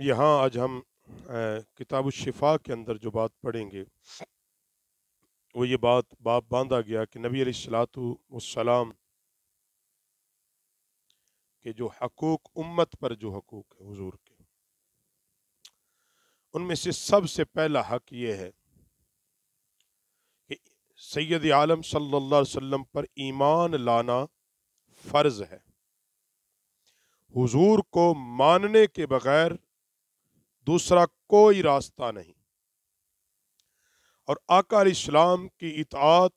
यहाँ आज हम किताब शिफा के अंदर जो बात पढ़ेंगे, वो ये बात बाप बांधा गया कि नबी सलाम के जो हकूक, उम्मत पर जो हकूक है हुजूर के, उनमें से सबसे पहला हक ये है कि सैयद आलम सल्लल्लाहु अलैहि वसल्लम पर ईमान लाना फ़र्ज़ है। हुजूर को मानने के बगैर दूसरा कोई रास्ता नहीं। और आका इस्लाम की इतात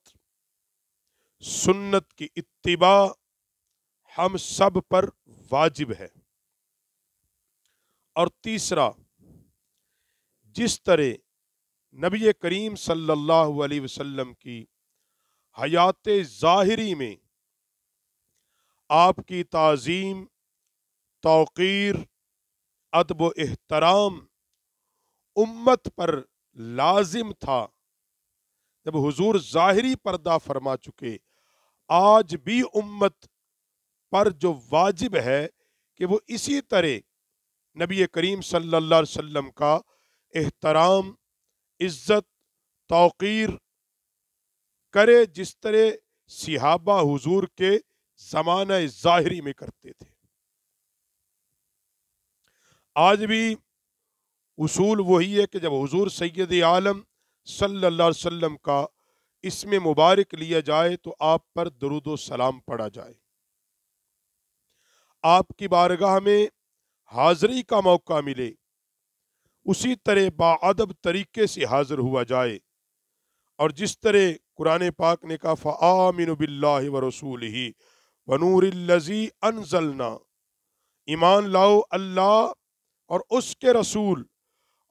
सुन्नत की इत्तिबा हम सब पर वाजिब है। और तीसरा, जिस तरह नबी करीम सल्लल्लाहु अलैहि वसल्लम की हयात ज़ाहरी में आपकी ताज़ीम, तोक़ीर अदब एहतराम उम्मत पर लाजिम था। जब हुजूर ज़ाहिरी पर्दा फरमा चुके, आज भी उम्मत पर जो वाजिब है कि वो इसी तरह नबी करीम सल्लल्लाहु अलैहि वसल्लम का एहतराम, इज़्ज़त, तोक़ीर करे जिस तरह सिहाबा हुजूर के ज़माना ज़ाहिरी में करते थे। आज भी उसूल वही है कि जब हुजूर सैयद आलम अलैहि वसल्लम का इसमें मुबारक लिया जाए तो आप पर दरुद सलाम पढ़ा जाए। आपकी बारगाह में हाज़री का मौका मिले। उसी तरह बादब तरीके से हाजिर हुआ जाए। और जिस तरह कुरान पाक ने कहा फ़ामिन बिल्लाहि व रसूल ही वनूरजी अनजलना। ईमान लाओ, अल्लाह और उसके रसूल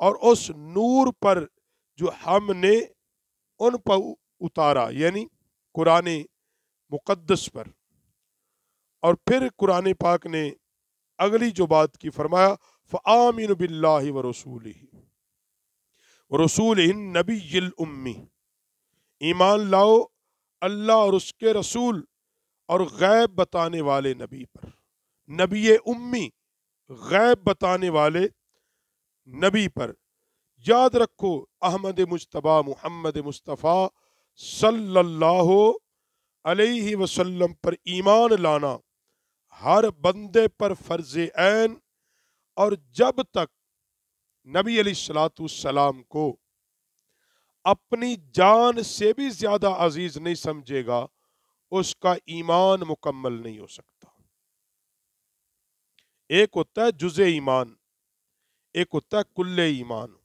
और उस नूर पर जो हमने उन पर उतारा, यानी कुरान मुकद्दस पर। और फिर कुरान पाक ने अगली जो बात की फरमाया फ़ामिन बिल्ला व रसूल रसूल नबी उम्मी। ईमान लाओ अल्लाह और उसके रसूल और गैब बताने वाले नबी पर। नबी उम्मी। गैब बताने वाले नबी पर। याद रखो, अहमद मुशतबा मोहम्मद मुस्तफ़ा सल्लल्लाहु अलैहि वसल्लम पर ईमान लाना हर बंदे पर फ़र्ज़ ऐन और जब तक नबी सलाम को अपनी जान से भी ज़्यादा अज़ीज़ नहीं समझेगा, उसका ईमान मुकम्मल नहीं हो सकता। एक होता है जुजे ईमान, एक होता है कुल्ले ईमान।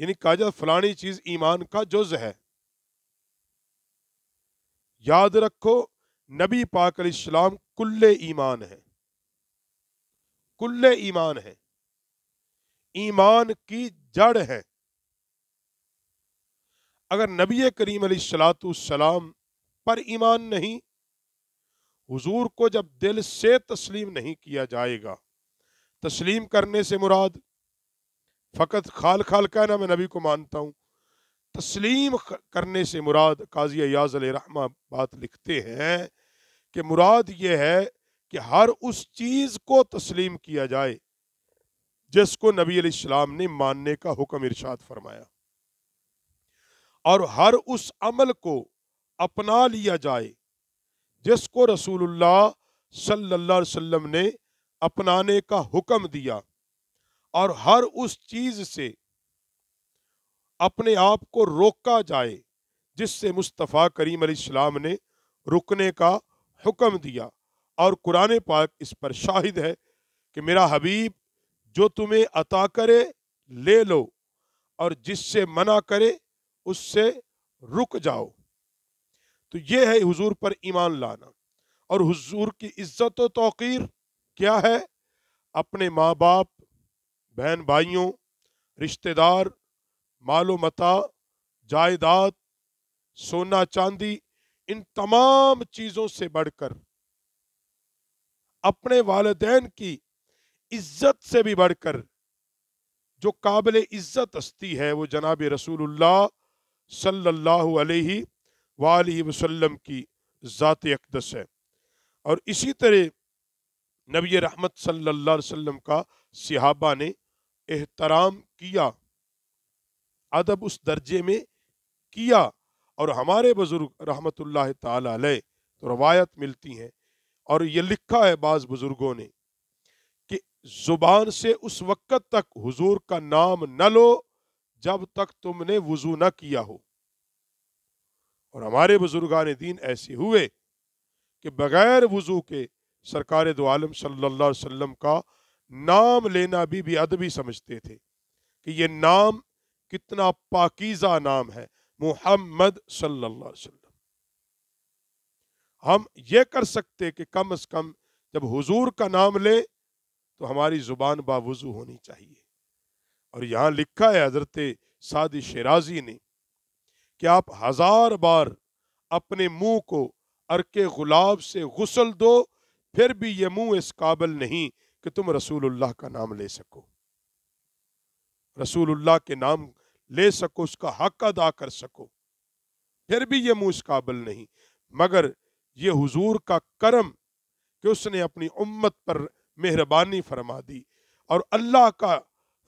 यानी कहा जाए फलानी चीज़ ईमान का जुज है। याद रखो, नबी पाक इस्लाम कुल्ले ईमान है। कुल्ले ईमान है। ईमान की जड़ है। अगर नबी करीम सलाम पर ईमान नहीं हुजूर को जब दिल से तस्लीम नहीं किया जाएगा, तस्लीम करने से मुराद, फ़कत खाल खाल कहना मैं नबी को मानता हूँ, तस्लीम करने से मुराद काजी अयाज रहमा बात लिखते हैं कि मुराद ये है कि हर उस चीज़ को तस्लीम किया जाए, जिसको नबी इस्लाम ने मानने का हुक्म इरशाद फरमाया। और हर उस अमल को अपना लिया जाए जिसको रसूलुल्लाह सल्लल्लाहु अलैहि वसल्लम ने अपनाने का हुक्म दिया और हर उस चीज़ से अपने आप को रोका जाए, जिससे मुस्तफ़ा करीम इस्लाम ने रुकने का हुक्म दिया। और कुरान पाक इस पर शाहिद है कि मेरा हबीब, जो तुम्हें अता करे, ले लो और जिससे मना करे, उससे रुक जाओ। तो ये है हुजूर पर ईमान लाना। और हुजूर की इज़्ज़त व तोकीर क्या है? अपने माँ बाप बहन भाइयों रिश्तेदार मालो मता जायदाद सोना चांदी इन तमाम चीज़ों से बढ़कर, अपने वालदेन की इज़्ज़त से भी बढ़कर, जो काबिल इज़्ज़त हस्ती है वो जनाब रसूलुल्लाह सल्लल्लाहु अलैहि वसल्लम की ज़ात अकदस है। और इसी तरह नबी रहमत अलैहि वसल्लम का सिहाबा ने एहतराम किया, अदब उस दर्जे में किया और हमारे बुज़ुर्ग रहमतुल्लाह ताला तो रवायत मिलती हैं। और ये लिखा है बाज बुज़ुर्गों ने कि ज़ुबान से उस वक्त तक हुजूर का नाम न लो जब तक तुमने वज़ू न किया हो। और हमारे बुजुर्गान दीन ऐसे हुए कि बगैर वज़ू के सरकार दो आलम अलैहि वसल्लम का नाम लेना भी अदबी समझते थे कि ये नाम कितना पाकिजा नाम है, मुहम्मद सल्लल्लाहु अलैहि वसल्लम। हम ये कर सकते कि कम अज कम जब हुजूर का नाम ले तो हमारी ज़ुबान बावजू होनी चाहिए। और यहाँ लिखा है हज़रत सादी शराजी ने कि आप हज़ार बार अपने मुँह को अरके गुलाब से गुसल दो, फिर भी ये मुँह इस काबिल नहीं कि तुम रसूलुल्लाह का नाम ले सको। रसूलुल्लाह के नाम ले सको, उसका हक अदा कर सको, फिर भी ये मुँह इस काबिल नहीं। मगर ये हुजूर का करम कि उसने अपनी उम्मत पर मेहरबानी फरमा दी और अल्लाह का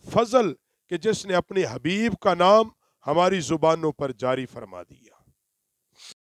फजल कि जिसने अपने हबीब का नाम हमारी जुबानों पर जारी फरमा दिया।